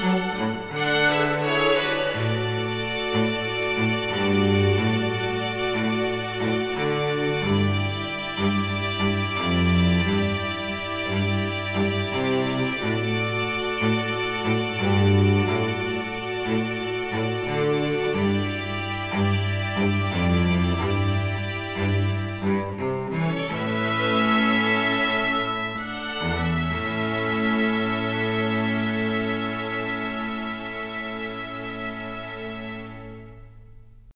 Música